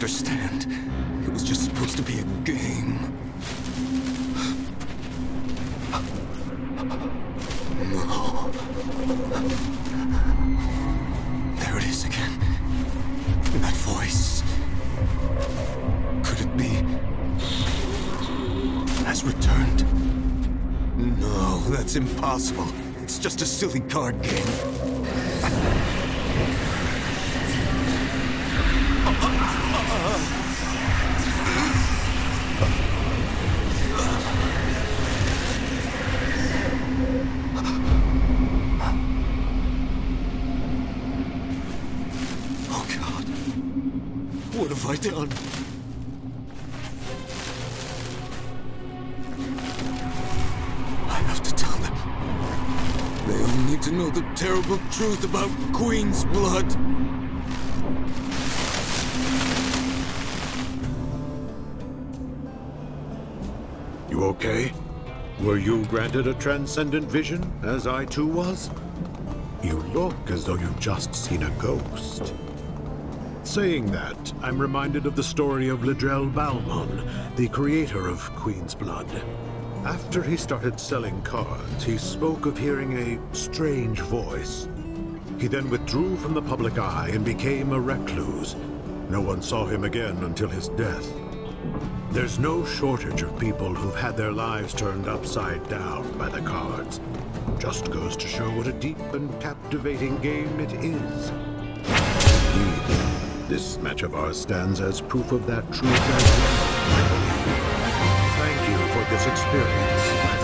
Understand. It was just supposed to be a game. No. There it is again. That voice. Could it be? Has returned? No, that's impossible. It's just a silly card game. Done? I have to tell them. They all need to know the terrible truth about Queen's blood. You okay? Were you granted a transcendent vision, as I too was? You look as though you've just seen a ghost. Saying that, I'm reminded of the story of Ledrell Balmon, the creator of Queen's Blood. After he started selling cards, he spoke of hearing a strange voice. He then withdrew from the public eye and became a recluse. No one saw him again until his death. There's no shortage of people who've had their lives turned upside down by the cards. Just goes to show what a deep and captivating game it is. This match of ours stands as proof of that well, Thank you for this experience.